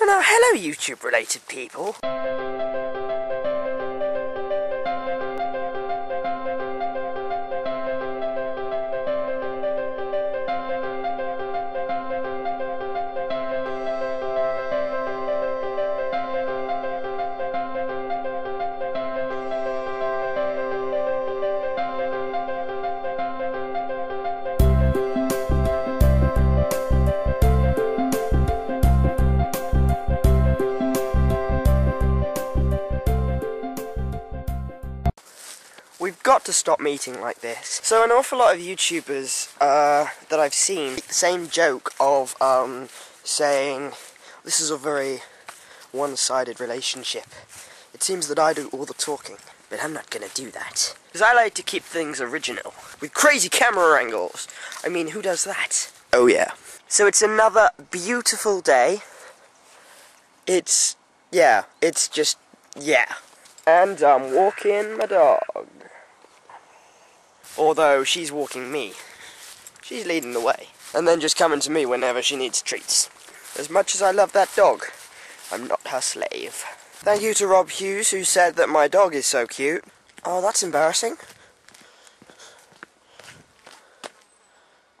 So now, hello YouTube related people. Got to stop meeting like this. So an awful lot of YouTubers uh, that I've seen the same joke of um, saying this is a very one-sided relationship. It seems that I do all the talking, but I'm not gonna do that. Because I like to keep things original, with crazy camera angles. I mean, who does that? Oh yeah. So it's another beautiful day. It's, yeah, it's just, yeah. And I'm walking my dog. Although she's walking me. She's leading the way. And then just coming to me whenever she needs treats. As much as I love that dog, I'm not her slave. Thank you to Rob Hughes who said that my dog is so cute. Oh, that's embarrassing.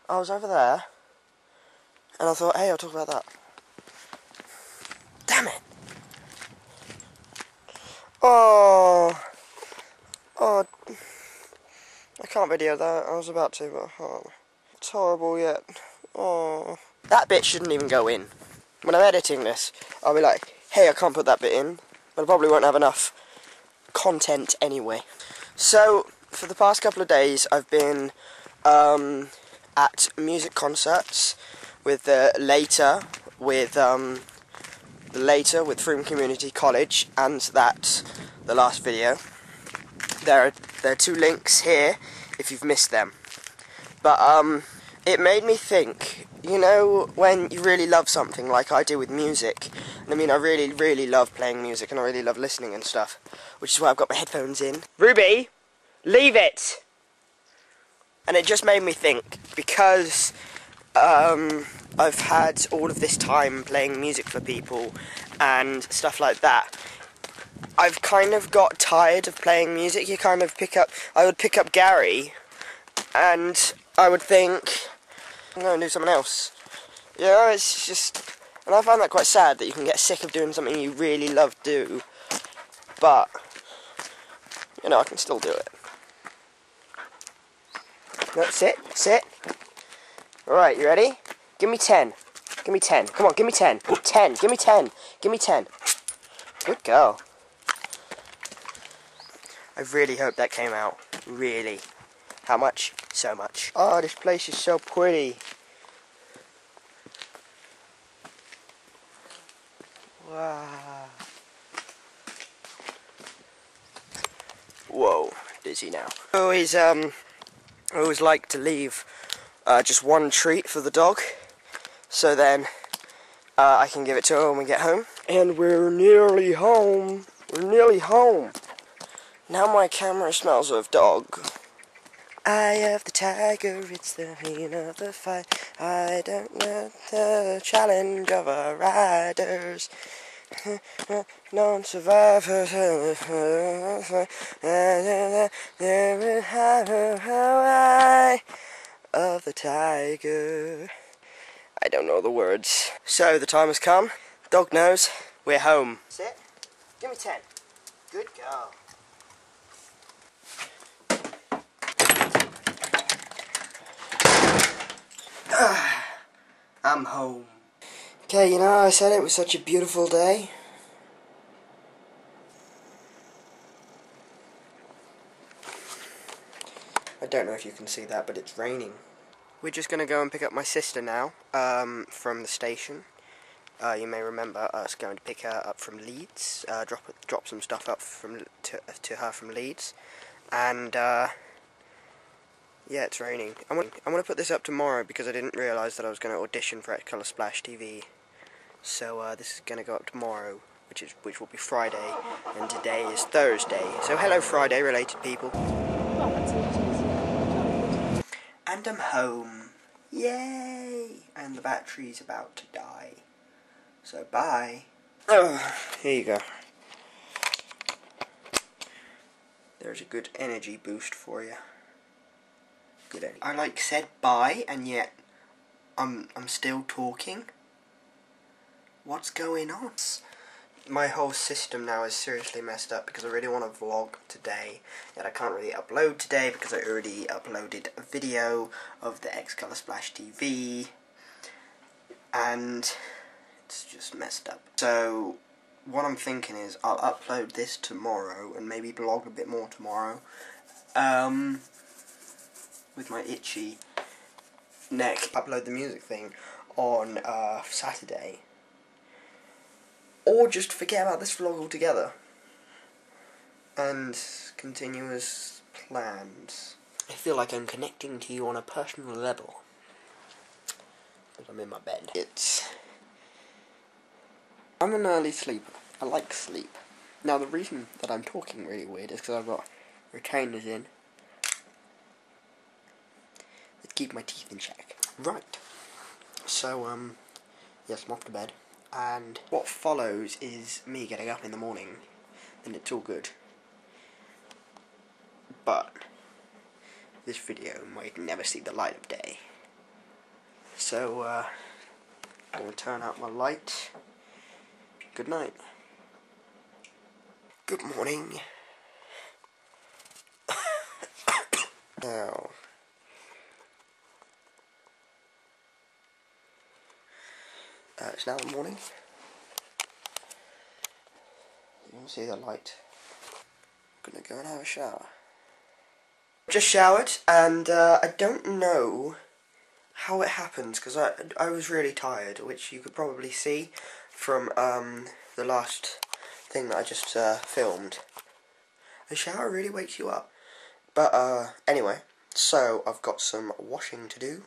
I was over there, and I thought, hey, I'll talk about that. Damn it. Oh. Oh. I can't video that. I was about to, but oh, it's horrible yet. Oh. That bit shouldn't even go in. When I'm editing this, I'll be like, hey, I can't put that bit in. But I probably won't have enough content anyway. So, for the past couple of days, I've been um, at music concerts with the later, with um, the later with Frome Community College, and that the last video. There are there are two links here if you've missed them. But um, it made me think. You know, when you really love something, like I do with music, and I mean, I really, really love playing music, and I really love listening and stuff, which is why I've got my headphones in. Ruby, leave it! And it just made me think, because um, I've had all of this time playing music for people and stuff like that. I've kind of got tired of playing music. You kind of pick up, I would pick up Gary, and I would think, I'm going to do something else. You know, it's just, and I find that quite sad that you can get sick of doing something you really love do, but, you know, I can still do it. No, sit, sit. Alright, you ready? Give me 10. Give me 10. Come on, give me 10. 10. Give me 10. Give me 10. Good girl. I really hope that came out. Really. How much? So much. Oh, this place is so pretty. Wow. Whoa, dizzy now. I always, um, I always like to leave uh, just one treat for the dog. So then uh, I can give it to her when we get home. And we're nearly home. We're nearly home. Now my camera smells of dog. Eye of the tiger, it's the mean of the fight. I don't know the challenge of our riders. Non-survivors of the tiger. I don't know the words. So the time has come. Dog knows. We're home. Sit. Give me ten. Good girl. I'm home. Okay, you know, I said it was such a beautiful day. I don't know if you can see that, but it's raining. We're just going to go and pick up my sister now um, from the station. Uh, you may remember us going to pick her up from Leeds, uh, drop drop some stuff up from to, to her from Leeds, and uh, yeah, it's raining. I'm gonna, I'm gonna put this up tomorrow because I didn't realise that I was going to audition for Colour Splash TV. So uh, this is going to go up tomorrow, which is which will be Friday, and today is Thursday. So hello, Friday related people. And I'm home. Yay! And the battery's about to die. So bye. Oh, here you go. There's a good energy boost for you. Good. I like said bye, and yet I'm I'm still talking. What's going on? My whole system now is seriously messed up because I really want to vlog today, yet I can't really upload today because I already uploaded a video of the X Color Splash TV, and it's just messed up. So what I'm thinking is I'll upload this tomorrow and maybe blog a bit more tomorrow. Um, with my itchy neck. Upload the music thing on uh, Saturday. Or just forget about this vlog altogether. And continue as planned. I feel like I'm connecting to you on a personal level. Because I'm in my bed. It's I'm an early sleeper. I like sleep. Now the reason that I'm talking really weird is because I've got retainers in that keep my teeth in check. Right. So, um, yes, I'm off to bed. And what follows is me getting up in the morning, and it's all good. But, this video might never see the light of day. So, uh, I'm going to turn out my light. Good night. Good morning. now. Uh, it's now the morning. You can see the light. I'm gonna go and have a shower. Just showered, and uh, I don't know how it happens because I I was really tired, which you could probably see from um, the last thing that I just uh, filmed. A shower really wakes you up. But uh, anyway, so I've got some washing to do.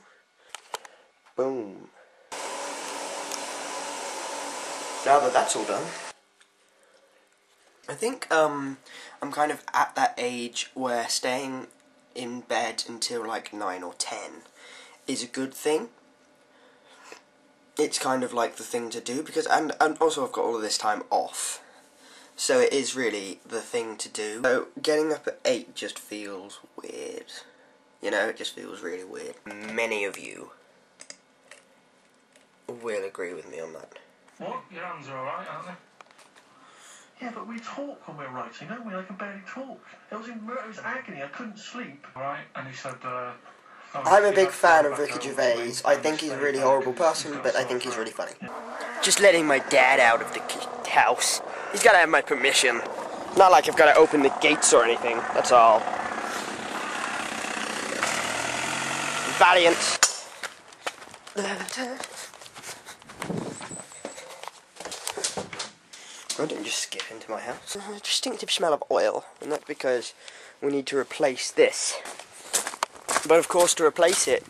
Boom. Now that that's all done, I think um, I'm kind of at that age where staying in bed until like 9 or 10 is a good thing it's kind of like the thing to do because and and also I've got all of this time off. So it is really the thing to do. So getting up at 8 just feels weird. You know, it just feels really weird. Many of you will agree with me on that. What? Your hands are alright, aren't they? Yeah, but we talk when we're writing, don't we? I can barely talk. It was in it was agony. I couldn't sleep. Right, and he said, uh, I'm a big fan of Ricky Gervais. I think he's a really horrible person, but I think he's really funny. Just letting my dad out of the house. He's gotta have my permission. Not like I've gotta open the gates or anything, that's all. Valiant. I didn't just skip into my house. A distinctive smell of oil, and that's because we need to replace this. But of course, to replace it,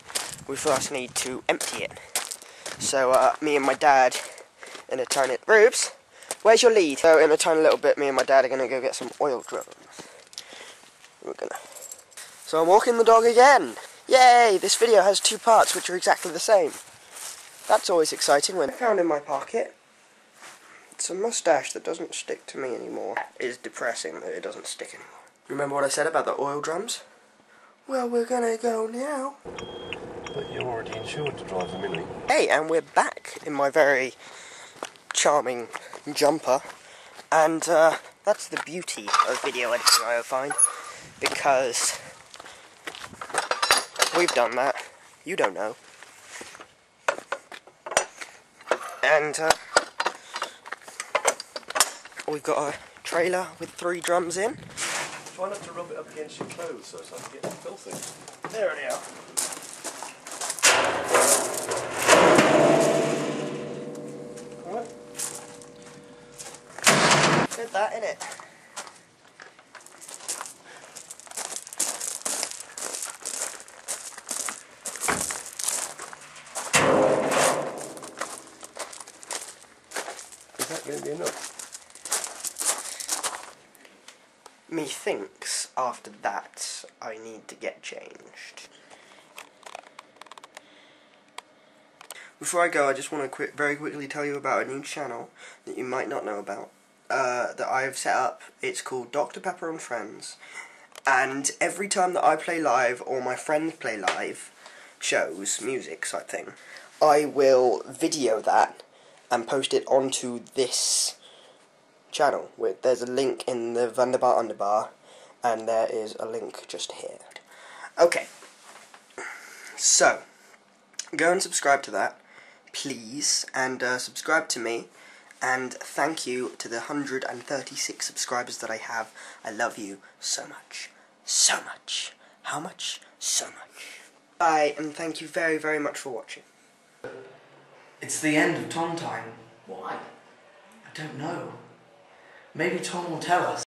we first need to empty it. So uh, me and my dad, in a tiny Rubes, where's your lead? So in a tiny little bit, me and my dad are gonna go get some oil drums. We're gonna. So I'm walking the dog again. Yay! This video has two parts which are exactly the same. That's always exciting when I found in my pocket. It's a mustache that doesn't stick to me anymore. It is depressing that it doesn't stick anymore. Remember what I said about the oil drums? Well, we're gonna go now. But you're already insured to drive the Mini. Hey, and we're back in my very charming jumper. And uh, that's the beauty of video editing, I find. Because we've done that. You don't know. And uh, we've got a trailer with three drums in. Try not to rub it up against your clothes so it doesn't get filthy. There they are. Did that in it. Is that going to be enough? Methinks after that I need to get changed. before I go, I just want to quick, very quickly tell you about a new channel that you might not know about uh, that I've set up. It's called Dr Pepper and Friends, and every time that I play live or my friends play live shows, music sort of thing, I will video that and post it onto this channel. With there's a link in the Vanderbar Underbar, and there is a link just here. Okay, so go and subscribe to that, please, and uh, subscribe to me. And thank you to the 136 subscribers that I have. I love you so much. So much. How much? So much. Bye, and thank you very, very much for watching. It's the end of Tom time. Why? I don't know. Maybe Tom will tell us.